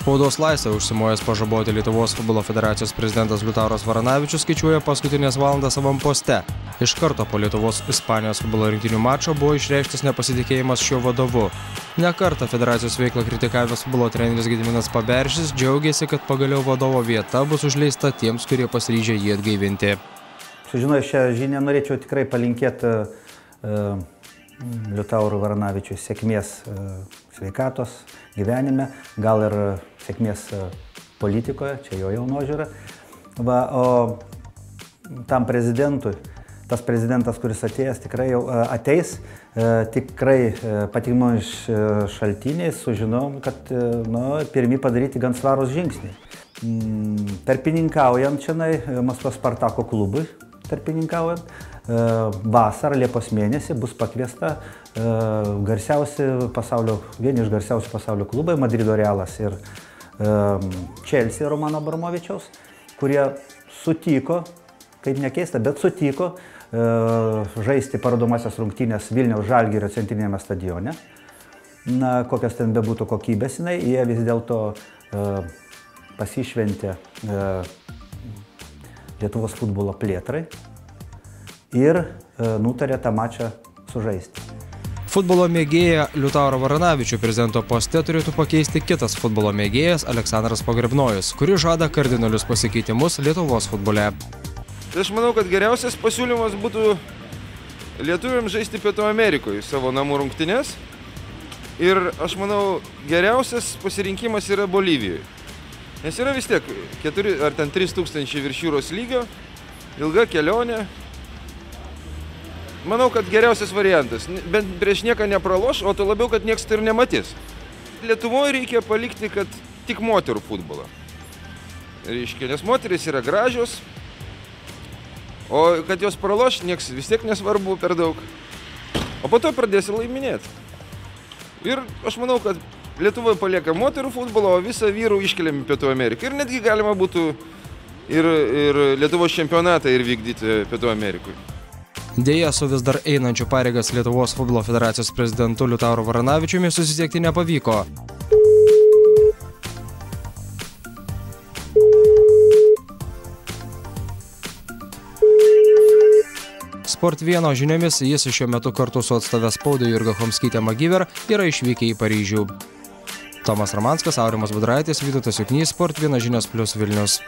Spaudos laisvę užsimojęs pažaboti Lietuvos futbolo federacijos prezidentas Liutauras Varanavičius skaičiuoja paskutinės valandas savam poste. Iš karto po Lietuvos Ispanijos futbolo rinktinių mačo buvo išreikštas nepasitikėjimas šiuo vadovu. Nekartą federacijos veiklą kritikavęs futbolo treneris Gediminas Paberžis džiaugiasi, kad pagaliau vadovo vieta bus užleista tiems, kurie pasiryžę jį atgaivinti. Sužinojau šią žinią, norėčiau tikrai palinkėti uh, Liutaurui Varanavičiui sėkmės uh, sveikatos gyvenime, gal ir sėkmės uh, politikoje, čia jo jauno žiūra. Va, o tam prezidentui, tas prezidentas, kuris atėjęs, tikrai jau ateis, tikrai patikimais šaltiniais sužinom, kad nu, pirmi padaryti gan svarus žingsniai. Mm, tarpininkaujant čia Maskvos Spartako klubui, tarpininkaujant. E, vasarą, Liepos mėnesį bus pakviesta e, garsiausi pasaulio, vieni iš garsiausių pasaulio klubai, Madrido Realas ir e, Chelsea Romano Abramovičiaus, kurie sutiko, kaip nekeista, bet sutiko žaisti parodomasias rungtynės Vilniaus Žalgirio centrinėme stadione. Na, kokios ten bebūtų kokybės jinai, jie vis dėlto pasišventė Lietuvos futbolo plėtrai ir e, nutarė tą mačą sužaisti. Futbolo mėgėją Liutauro Varanavičių prezidento poste turėtų pakeisti kitas futbolo mėgėjas Aleksandras Pogrebnojus, kuris žada kardinalius pasikeitimus Lietuvos futbole. Tai aš manau, kad geriausias pasiūlymas būtų lietuviams žaisti Pietų Amerikoje savo namų rungtynės. Ir aš manau, geriausias pasirinkimas yra Bolivijoje. Nes yra vis tiek 4 ar ten 3 tūkstančiai virš jūros lygio, ilga kelionė. Manau, kad geriausias variantas. Bent prieš nieką nepraloš, o to labiau, kad nieks tai ir nematys. Lietuvoje reikia palikti, kad tik moterų futbolą. Reiškia, nes moteris yra gražios, o kad jos praloš, nieks vis tiek nesvarbu per daug. O po to pradėsi laiminėti. Ir aš manau, kad Lietuvoje palieka moterų futbolą, o visą vyrų iškeliam į Pietų Ameriką. Ir netgi galima būtų ir, ir Lietuvos čempionatą ir vykdyti Pietų Amerikoje. Deja, su vis dar einančiu pareigas Lietuvos futbolo federacijos prezidentu Liutauru Varanavičiumi susisiekti nepavyko. Sport vieno žiniomis jis šiuo metu kartu su atstove spaudai Jurga Homskytė Magiver yra išvykę į Paryžių. Tomas Ramanskas, Aurimas Budraitis, Vytautas Juknys, Sport 1 žinios plus Vilnius.